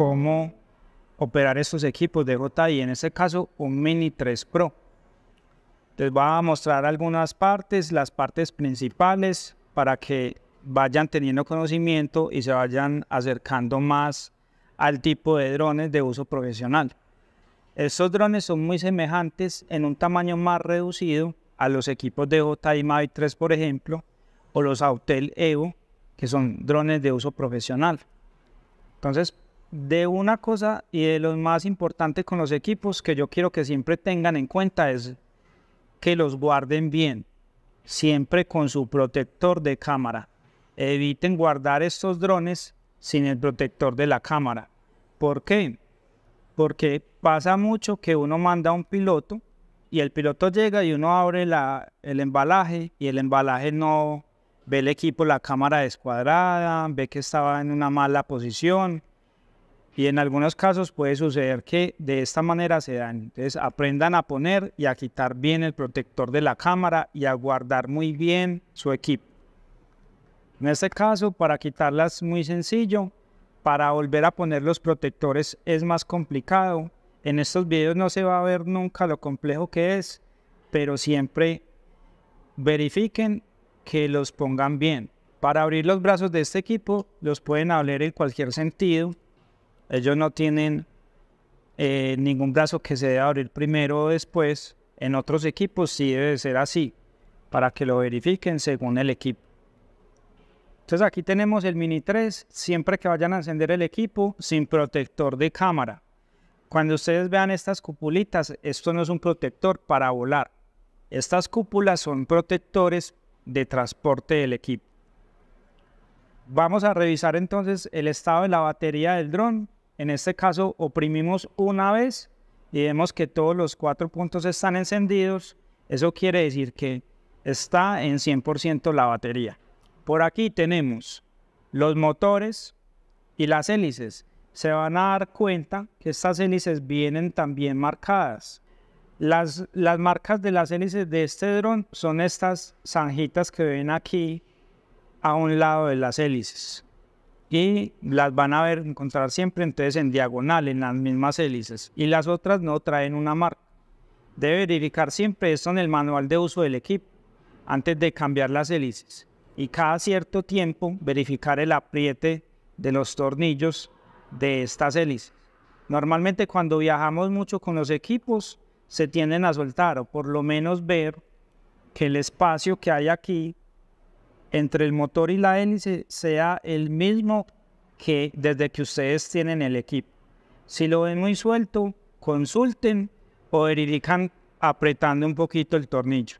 cómo operar estos equipos de JI, en este caso un Mini 3 Pro. Les voy a mostrar algunas partes, las partes principales, para que vayan teniendo conocimiento y se vayan acercando más al tipo de drones de uso profesional. Estos drones son muy semejantes en un tamaño más reducido a los equipos de JI Mavic 3, por ejemplo, o los Autel Evo, que son drones de uso profesional. Entonces, de una cosa y de lo más importante con los equipos que yo quiero que siempre tengan en cuenta es que los guarden bien, siempre con su protector de cámara. Eviten guardar estos drones sin el protector de la cámara. ¿Por qué? Porque pasa mucho que uno manda a un piloto y el piloto llega y uno abre el embalaje y el embalaje no ve el equipo, la cámara descuadrada, ve que estaba en una mala posición y en algunos casos puede suceder que de esta manera se dan. Entonces aprendan a poner y a quitar bien el protector de la cámara y a guardar muy bien su equipo. En este caso, para quitarlas muy sencillo. Para volver a poner los protectores es más complicado. En estos videos no se va a ver nunca lo complejo que es, pero siempre verifiquen que los pongan bien. Para abrir los brazos de este equipo los pueden abrir en cualquier sentido ellos no tienen eh, ningún brazo que se debe abrir primero o después. En otros equipos sí debe ser así, para que lo verifiquen según el equipo. Entonces aquí tenemos el Mini 3, siempre que vayan a encender el equipo, sin protector de cámara. Cuando ustedes vean estas cupulitas, esto no es un protector para volar. Estas cúpulas son protectores de transporte del equipo. Vamos a revisar entonces el estado de la batería del dron en este caso oprimimos una vez y vemos que todos los cuatro puntos están encendidos. Eso quiere decir que está en 100% la batería. Por aquí tenemos los motores y las hélices. Se van a dar cuenta que estas hélices vienen también marcadas. Las, las marcas de las hélices de este dron son estas zanjitas que ven aquí a un lado de las hélices y las van a ver encontrar siempre entonces en diagonal en las mismas hélices y las otras no traen una marca. Debe verificar siempre esto en el manual de uso del equipo antes de cambiar las hélices y cada cierto tiempo verificar el apriete de los tornillos de estas hélices. Normalmente cuando viajamos mucho con los equipos se tienden a soltar o por lo menos ver que el espacio que hay aquí entre el motor y la hélice sea el mismo que desde que ustedes tienen el equipo. Si lo ven muy suelto, consulten o verifican apretando un poquito el tornillo.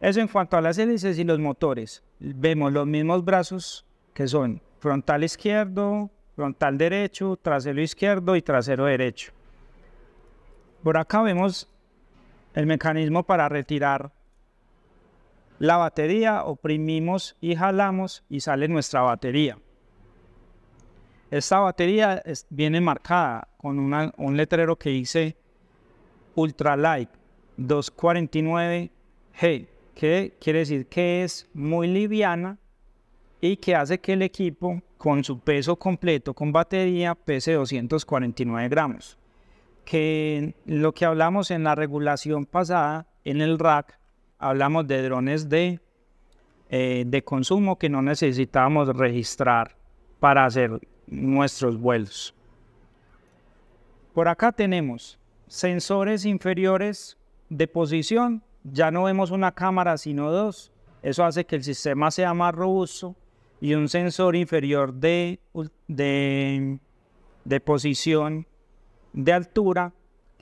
Eso en cuanto a las hélices y los motores. Vemos los mismos brazos que son frontal izquierdo, frontal derecho, trasero izquierdo y trasero derecho. Por acá vemos el mecanismo para retirar la batería, oprimimos y jalamos y sale nuestra batería. Esta batería viene marcada con un letrero que dice Ultralight 249G, que quiere decir que es muy liviana y que hace que el equipo con su peso completo con batería pese 249 gramos. Que lo que hablamos en la regulación pasada en el rack hablamos de drones de, eh, de consumo que no necesitábamos registrar para hacer nuestros vuelos. Por acá tenemos sensores inferiores de posición. Ya no vemos una cámara sino dos. Eso hace que el sistema sea más robusto y un sensor inferior de, de, de posición de altura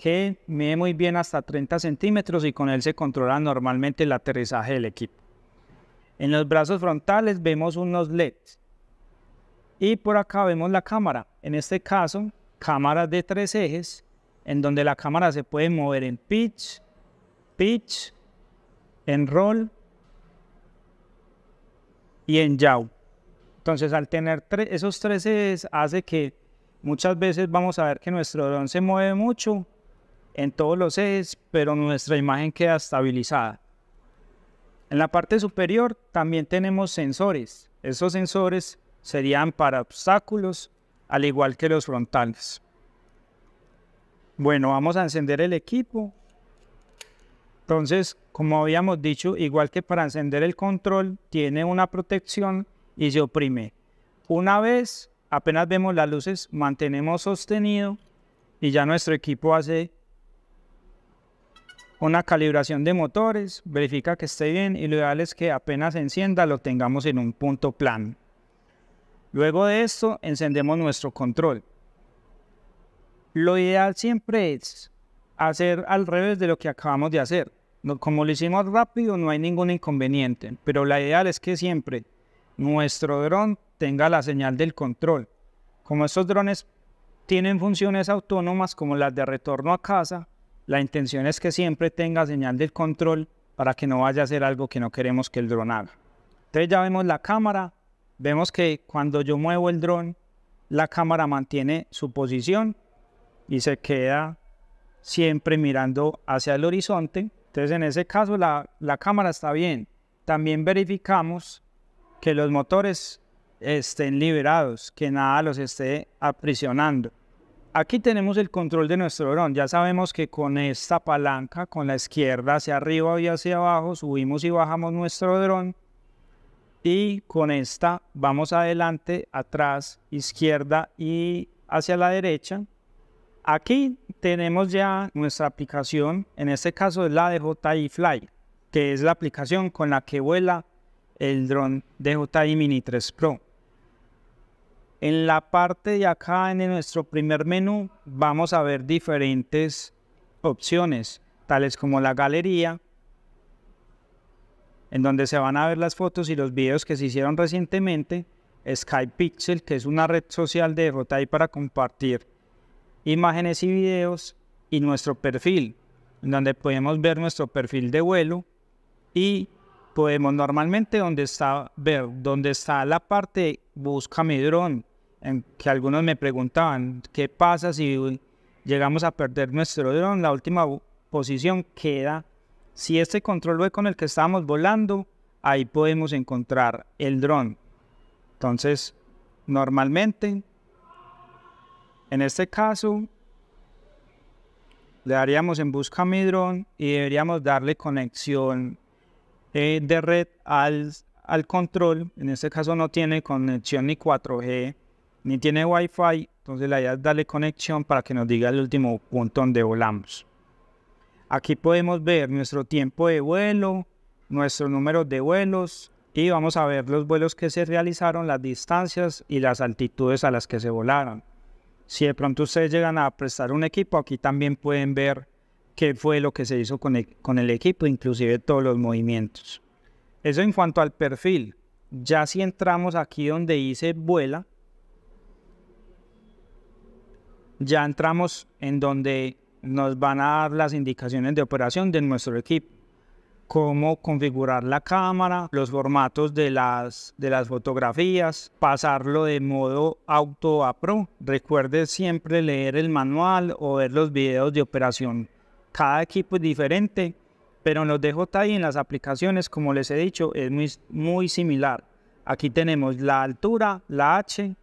que mide muy bien hasta 30 centímetros y con él se controla normalmente el aterrizaje del equipo. En los brazos frontales vemos unos LEDs y por acá vemos la cámara. En este caso, cámaras de tres ejes, en donde la cámara se puede mover en pitch, pitch, en roll y en yaw. Entonces, al tener esos tres ejes, hace que muchas veces vamos a ver que nuestro dron se mueve mucho en todos los ejes, pero nuestra imagen queda estabilizada. En la parte superior también tenemos sensores. Esos sensores serían para obstáculos al igual que los frontales. Bueno, vamos a encender el equipo. Entonces, como habíamos dicho, igual que para encender el control, tiene una protección y se oprime. Una vez, apenas vemos las luces, mantenemos sostenido y ya nuestro equipo hace una calibración de motores, verifica que esté bien y lo ideal es que apenas encienda lo tengamos en un punto plano. Luego de esto encendemos nuestro control. Lo ideal siempre es hacer al revés de lo que acabamos de hacer. como lo hicimos rápido no hay ningún inconveniente, pero la ideal es que siempre nuestro dron tenga la señal del control. Como estos drones tienen funciones autónomas como las de retorno a casa, la intención es que siempre tenga señal del control para que no vaya a hacer algo que no queremos que el dron haga. Entonces ya vemos la cámara, vemos que cuando yo muevo el dron, la cámara mantiene su posición y se queda siempre mirando hacia el horizonte. Entonces en ese caso la, la cámara está bien. También verificamos que los motores estén liberados, que nada los esté aprisionando. Aquí tenemos el control de nuestro dron. Ya sabemos que con esta palanca, con la izquierda hacia arriba y hacia abajo, subimos y bajamos nuestro dron y con esta vamos adelante, atrás, izquierda y hacia la derecha. Aquí tenemos ya nuestra aplicación, en este caso es la DJI Fly, que es la aplicación con la que vuela el dron DJI Mini 3 Pro. En la parte de acá, en nuestro primer menú, vamos a ver diferentes opciones, tales como la galería, en donde se van a ver las fotos y los videos que se hicieron recientemente, Skype Pixel, que es una red social de DJI para compartir imágenes y videos, y nuestro perfil, en donde podemos ver nuestro perfil de vuelo y podemos normalmente donde está ver dónde está la parte busca mi dron en que algunos me preguntaban qué pasa si llegamos a perder nuestro dron la última posición queda si este control V con el que estábamos volando, ahí podemos encontrar el dron. Entonces, normalmente, en este caso, le daríamos en busca mi dron y deberíamos darle conexión eh, de red al, al control. En este caso no tiene conexión ni 4G ni tiene Wi-Fi. Entonces la idea es darle conexión para que nos diga el último punto donde volamos. Aquí podemos ver nuestro tiempo de vuelo, nuestro número de vuelos y vamos a ver los vuelos que se realizaron, las distancias y las altitudes a las que se volaron. Si de pronto ustedes llegan a prestar un equipo, aquí también pueden ver qué fue lo que se hizo con el, con el equipo, inclusive todos los movimientos. Eso en cuanto al perfil. Ya si entramos aquí donde dice vuela, ya entramos en donde nos van a dar las indicaciones de operación de nuestro equipo, cómo configurar la cámara, los formatos de las, de las fotografías, pasarlo de modo auto a pro. Recuerde siempre leer el manual o ver los videos de operación. Cada equipo es diferente, pero en los DJI en las aplicaciones, como les he dicho, es muy, muy similar. Aquí tenemos la altura, la H,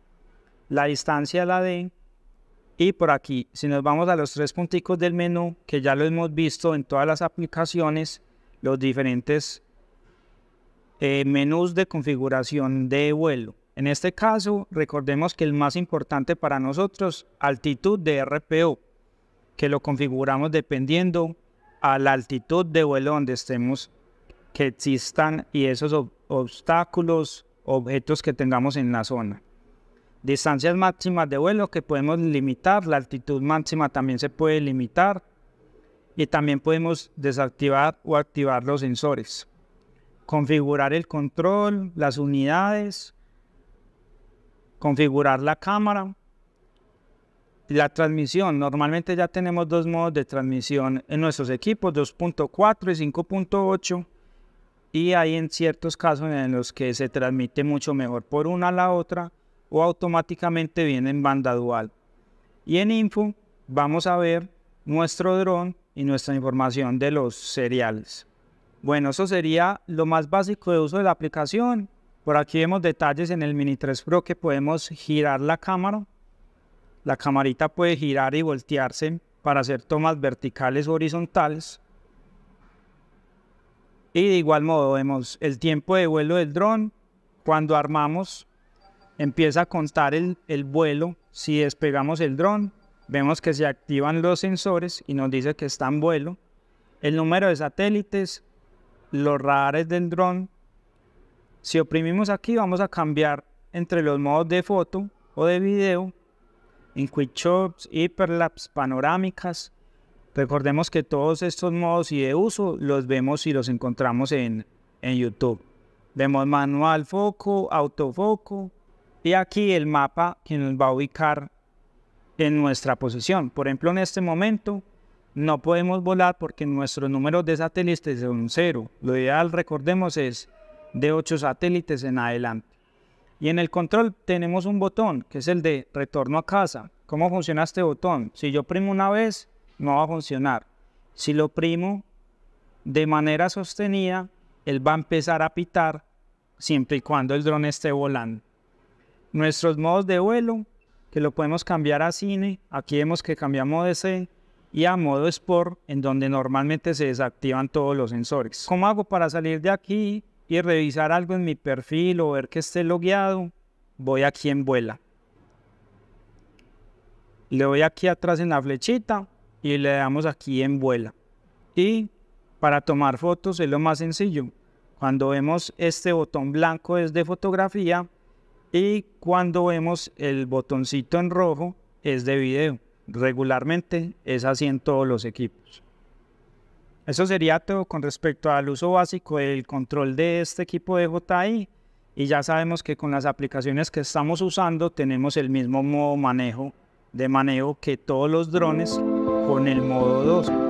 la distancia, la D, y por aquí, si nos vamos a los tres punticos del menú, que ya lo hemos visto en todas las aplicaciones, los diferentes eh, menús de configuración de vuelo. En este caso, recordemos que el más importante para nosotros, altitud de RPO, que lo configuramos dependiendo a la altitud de vuelo donde estemos, que existan y esos obstáculos, objetos que tengamos en la zona distancias máximas de vuelo que podemos limitar, la altitud máxima también se puede limitar y también podemos desactivar o activar los sensores. Configurar el control, las unidades, configurar la cámara. La transmisión, normalmente ya tenemos dos modos de transmisión en nuestros equipos, 2.4 y 5.8 y hay en ciertos casos en los que se transmite mucho mejor por una a la otra o automáticamente viene en banda dual. Y en info vamos a ver nuestro dron y nuestra información de los seriales. Bueno, eso sería lo más básico de uso de la aplicación. Por aquí vemos detalles en el Mini 3 Pro que podemos girar la cámara La camarita puede girar y voltearse para hacer tomas verticales o horizontales. Y de igual modo vemos el tiempo de vuelo del dron. Cuando armamos, empieza a contar el, el vuelo. Si despegamos el dron, vemos que se activan los sensores y nos dice que está en vuelo. El número de satélites, los radares del dron. Si oprimimos aquí, vamos a cambiar entre los modos de foto o de video en quick hyperlapse, panorámicas. Recordemos que todos estos modos y de uso los vemos y los encontramos en, en YouTube. Vemos manual foco, autofoco y aquí el mapa que nos va a ubicar en nuestra posición. Por ejemplo, en este momento no podemos volar porque nuestros números de satélites son cero. Lo ideal, recordemos, es de 8 satélites en adelante. Y en el control tenemos un botón que es el de retorno a casa. ¿Cómo funciona este botón? Si yo primo una vez, no va a funcionar. Si lo primo de manera sostenida, él va a empezar a pitar siempre y cuando el dron esté volando. Nuestros modos de vuelo, que lo podemos cambiar a cine, aquí vemos que cambiamos de C y a modo Sport, en donde normalmente se desactivan todos los sensores. ¿Cómo hago para salir de aquí y revisar algo en mi perfil o ver que esté logueado, voy aquí en vuela. Le doy aquí atrás en la flechita y le damos aquí en vuela. Y para tomar fotos es lo más sencillo. Cuando vemos este botón blanco es de fotografía y cuando vemos el botoncito en rojo es de video. Regularmente es así en todos los equipos. Eso sería todo con respecto al uso básico del control de este equipo de JI y ya sabemos que con las aplicaciones que estamos usando tenemos el mismo modo manejo de manejo que todos los drones con el modo 2.